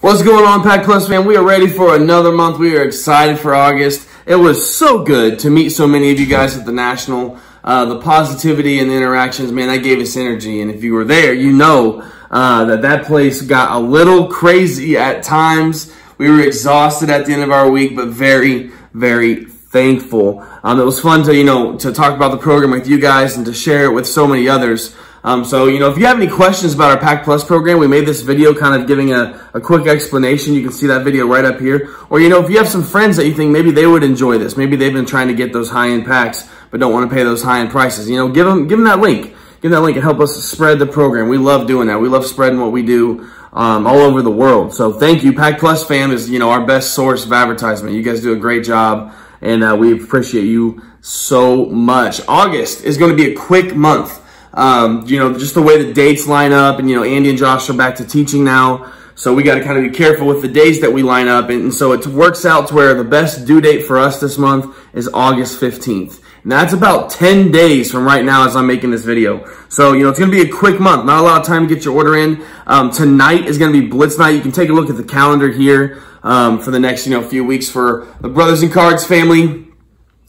What's going on, Pack Plus fam? We are ready for another month. We are excited for August. It was so good to meet so many of you guys at the National. Uh, the positivity and the interactions, man, that gave us energy. And if you were there, you know uh, that that place got a little crazy at times. We were exhausted at the end of our week, but very, very thankful. Um, it was fun to, you know, to talk about the program with you guys and to share it with so many others. Um, so, you know, if you have any questions about our Pack Plus program, we made this video kind of giving a, a quick explanation. You can see that video right up here. Or, you know, if you have some friends that you think maybe they would enjoy this, maybe they've been trying to get those high-end packs, but don't want to pay those high-end prices, you know, give them, give them that link. Give them that link and help us spread the program. We love doing that. We love spreading what we do um, all over the world. So thank you. Pack Plus fam is, you know, our best source of advertisement. You guys do a great job and uh, we appreciate you so much. August is going to be a quick month. Um, you know, just the way the dates line up and, you know, Andy and Josh are back to teaching now. So we got to kind of be careful with the days that we line up. And, and so it works out to where the best due date for us this month is August 15th. And that's about 10 days from right now as I'm making this video. So, you know, it's going to be a quick month. Not a lot of time to get your order in. Um, tonight is going to be Blitz Night. You can take a look at the calendar here um, for the next, you know, few weeks for the Brothers In Cards family.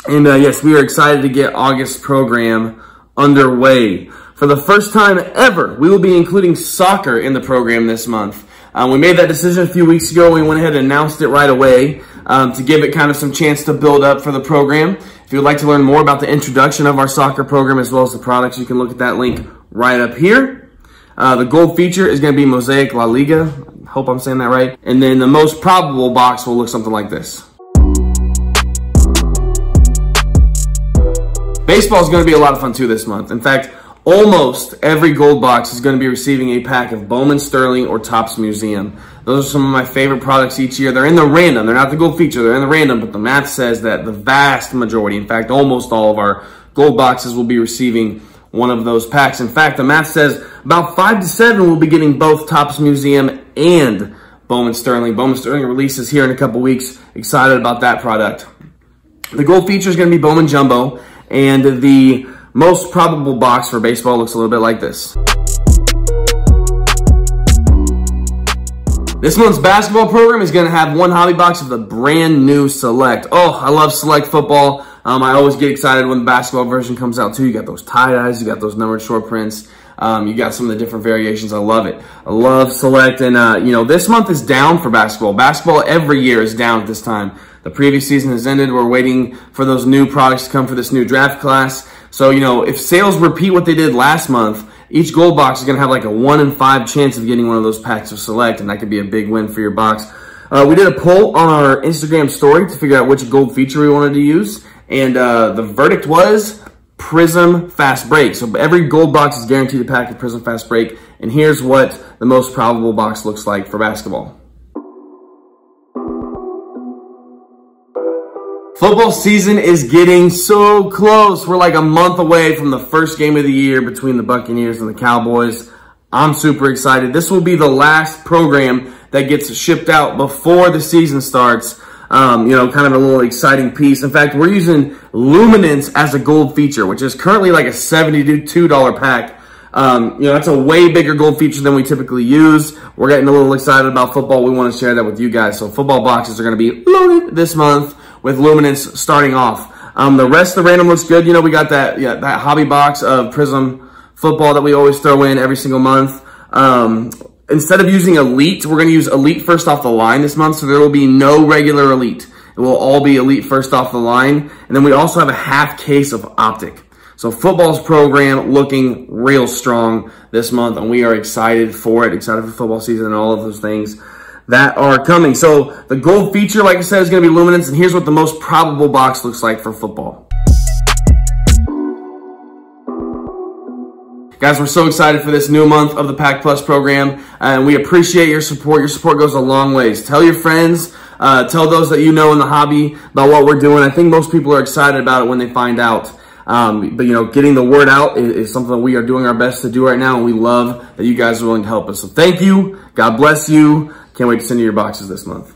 And uh, yes, we are excited to get August program underway. For the first time ever, we will be including soccer in the program this month. Um, we made that decision a few weeks ago. We went ahead and announced it right away um, to give it kind of some chance to build up for the program. If you would like to learn more about the introduction of our soccer program as well as the products, you can look at that link right up here. Uh, the gold feature is going to be Mosaic La Liga. I hope I'm saying that right. And then the most probable box will look something like this. Baseball is going to be a lot of fun too this month. In fact, almost every gold box is going to be receiving a pack of Bowman Sterling or Topps Museum. Those are some of my favorite products each year. They're in the random. They're not the gold feature. They're in the random, but the math says that the vast majority, in fact, almost all of our gold boxes will be receiving one of those packs. In fact, the math says about five to seven will be getting both Topps Museum and Bowman Sterling. Bowman Sterling releases here in a couple weeks. Excited about that product. The gold feature is going to be Bowman Jumbo. And the most probable box for baseball looks a little bit like this. This month's basketball program is going to have one hobby box of the brand new Select. Oh, I love Select football. Um, I always get excited when the basketball version comes out too. You got those tie-dyes, you got those numbered short prints. Um, you got some of the different variations. I love it. I love Select. And, uh, you know, this month is down for basketball. Basketball every year is down at this time. The previous season has ended. We're waiting for those new products to come for this new draft class. So, you know, if sales repeat what they did last month, each gold box is going to have like a one in five chance of getting one of those packs of select, and that could be a big win for your box. Uh, we did a poll on our Instagram story to figure out which gold feature we wanted to use, and uh, the verdict was Prizm Fast Break. So every gold box is guaranteed a pack of Prizm Fast Break, and here's what the most probable box looks like for basketball. Football season is getting so close. We're like a month away from the first game of the year between the Buccaneers and the Cowboys. I'm super excited. This will be the last program that gets shipped out before the season starts. Um, you know, kind of a little exciting piece. In fact, we're using Luminance as a gold feature, which is currently like a $72 pack. Um, you know, that's a way bigger gold feature than we typically use. We're getting a little excited about football. We want to share that with you guys. So football boxes are going to be loaded this month with Luminance starting off. Um, the rest of the random looks good. You know, we got that, yeah, that hobby box of Prizm football that we always throw in every single month. Um, instead of using Elite, we're going to use Elite first off the line this month. So there will be no regular Elite. It will all be Elite first off the line. And then we also have a half case of Optic. So football's program looking real strong this month, and we are excited for it, excited for football season and all of those things that are coming. So the gold feature, like I said, is going to be Luminance, and here's what the most probable box looks like for football. Guys, we're so excited for this new month of the Pack Plus program, and we appreciate your support. Your support goes a long ways. Tell your friends, uh, tell those that you know in the hobby about what we're doing. I think most people are excited about it when they find out. Um, but, you know, getting the word out is, is, something that we are doing our best to do right now, and we love that you guys are willing to help us. So thank you. God bless you. Can't wait to send you your boxes this month.